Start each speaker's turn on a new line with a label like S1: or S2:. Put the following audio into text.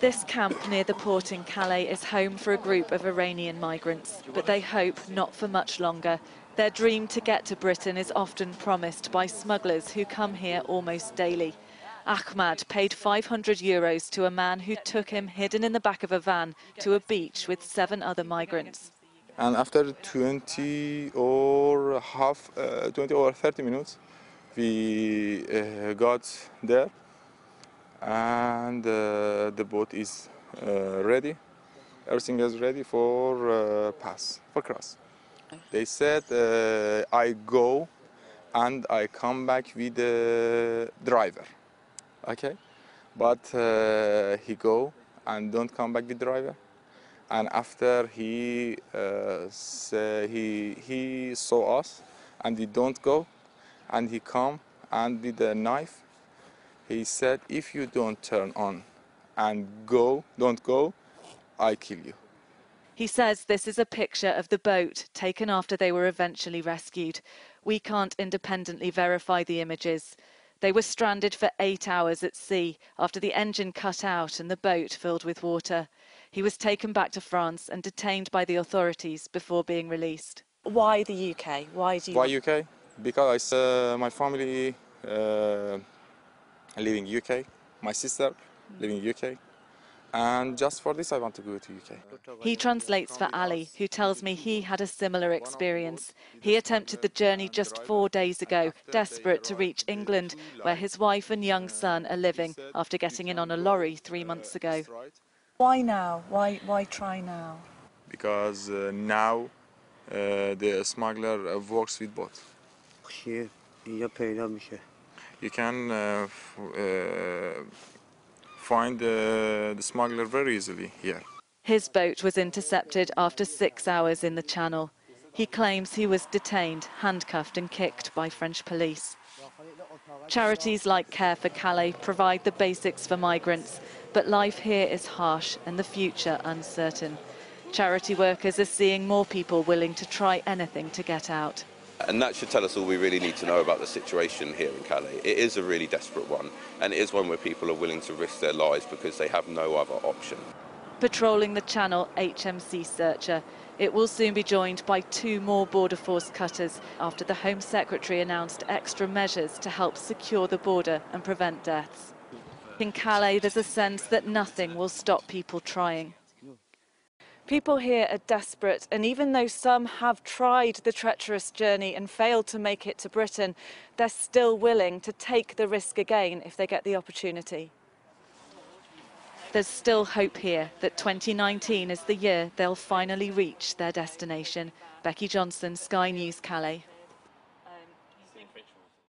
S1: This camp near the port in Calais is home for a group of Iranian migrants, but they hope not for much longer. Their dream to get to Britain is often promised by smugglers who come here almost daily. Ahmad paid 500 euros to a man who took him hidden in the back of a van to a beach with seven other migrants.
S2: And after 20 or half, uh, 20 or 30 minutes, we uh, got there and uh, the boat is uh, ready. Everything is ready for uh, pass, for cross. They said uh, I go and I come back with the driver. Okay, but uh, he go and don't come back with driver. And after he uh, say he he saw us and he don't go, and he come and with a knife he said, if you don't turn on and go, don't go, I kill you.
S1: He says this is a picture of the boat taken after they were eventually rescued. We can't independently verify the images. They were stranded for eight hours at sea after the engine cut out and the boat filled with water. He was taken back to France and detained by the authorities before being released. Why the UK? Why do you?
S2: Why UK? Because uh, my family uh, living UK, my sister living in UK, and just for this I want to go to UK.
S1: He translates for Ali, who tells me he had a similar experience. He attempted the journey just four days ago, desperate to reach England, where his wife and young son are living after getting in on a lorry three months ago. Why now? Why, why try now?
S2: Because uh, now uh, the smuggler uh, works with boat. You can uh, uh, find the smuggler very easily here.
S1: His boat was intercepted after six hours in the channel. He claims he was detained, handcuffed and kicked by French police. Charities like Care for Calais provide the basics for migrants, but life here is harsh and the future uncertain. Charity workers are seeing more people willing to try anything to get out.
S3: And that should tell us all we really need to know about the situation here in Calais. It is a really desperate one, and it is one where people are willing to risk their lives because they have no other option.
S1: Patrolling the channel HMC Searcher. It will soon be joined by two more Border Force cutters after the Home Secretary announced extra measures to help secure the border and prevent deaths. In Calais, there's a sense that nothing will stop people trying. People here are desperate, and even though some have tried the treacherous journey and failed to make it to Britain, they're still willing to take the risk again if they get the opportunity. There's still hope here that 2019 is the year they'll finally reach their destination. Becky Johnson, Sky News, Calais.